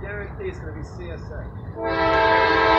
guarantee it's going to be CSA.